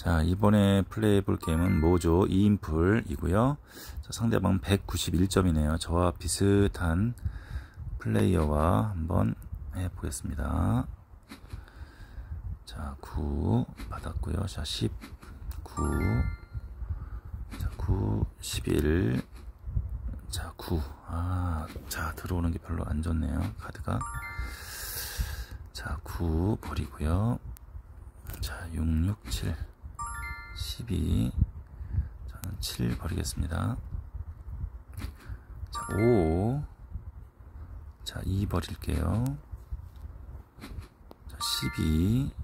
자 이번에 플레이해 볼 게임은 모조 2인풀이고요. 자, 상대방 191점이네요. 저와 비슷한 플레이어와 한번 해보겠습니다. 자 9 받았고요. 자 10, 9 자, 9, 11 자, 9 아, 자 들어오는 게 별로 안 좋네요. 카드가. 자, 9 버리고요. 자, 6, 6, 7 12 저는 7 버리겠습니다. 자 5 자, 2 버릴게요. 자, 12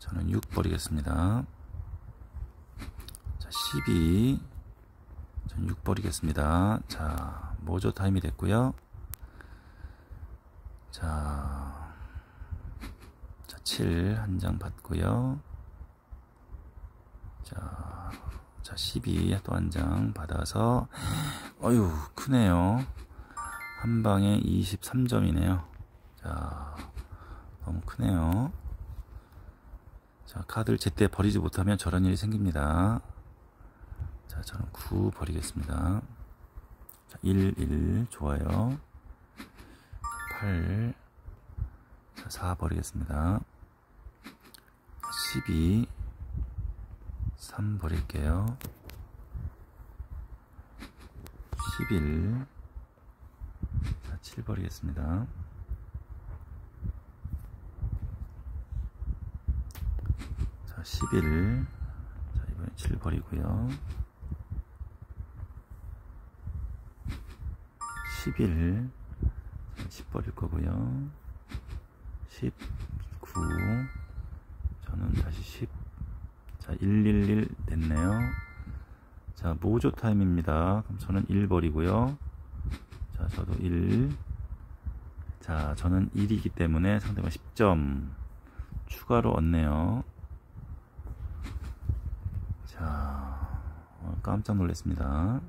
저는 6 버리겠습니다. 자, 12 저는 6 버리겠습니다. 자, 모조 타임이 됐고요. 자, 자, 7 한 장 받고요 자, 자 12 또 한 장 받아서 어유 크네요. 한 방에 23점이네요. 자 너무 크네요. 자 카드를 제때 버리지 못하면 저런 일이 생깁니다. 자 저는 9 버리겠습니다. 자, 1 1 좋아요. 8 자, 4 버리겠습니다. 12 3 버릴게요. 11 자, 7 버리겠습니다. 자11 자, 이번에 7 버리고요. 11 10 버릴 거고요. 19 저는 다시 10 자, 111 됐네요. 자, 모조 타임입니다. 그럼 저는 1 버리고요. 자, 저도 1. 자, 저는 1이기 때문에 상대방 10점 추가로 얻네요. 자, 어, 깜짝 놀랐습니다.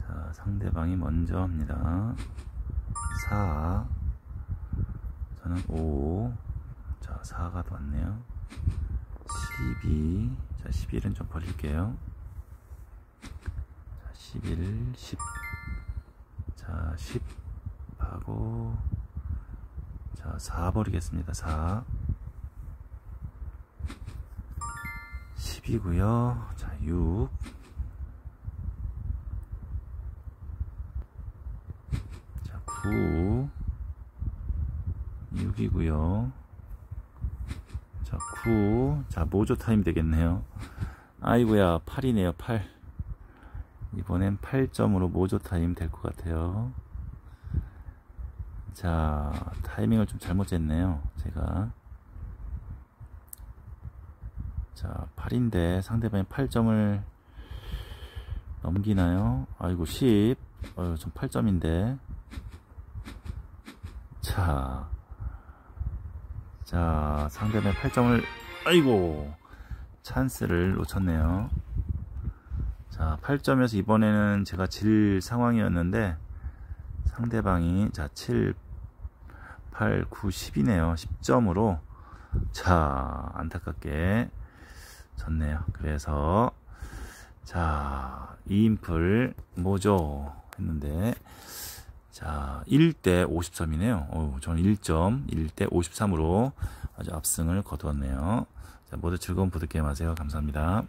자, 상대방이 먼저 합니다. 4 저는 5 자, 4가 더 왔네요. 12 자, 11은 좀 버릴게요. 자, 11 10 자, 10 하고 자, 4 버리겠습니다. 4 10이고요. 자, 6 자, 9 6이고요. 자 9. 자 모조 타임 되겠네요. 아이고야 8이네요 8 이번엔 8점으로 모조 타임 될 것 같아요. 자 타이밍을 좀 잘못 쟀네요 제가. 자 8인데 상대방이 8점을 넘기나요? 아이고 10 어휴 좀 8점인데. 자 자, 상대방의 8점을, 아이고, 찬스를 놓쳤네요. 자, 8점에서 이번에는 제가 질 상황이었는데, 상대방이, 자, 7, 8, 9, 10이네요. 10점으로, 자, 안타깝게 졌네요. 그래서, 자, 2인풀 모조 했는데, 자, 1대 50점이네요. 어 저는 1점, 1대 53으로 아주 압승을 거두었네요. 자, 모두 즐거운 보드게임 하세요. 감사합니다.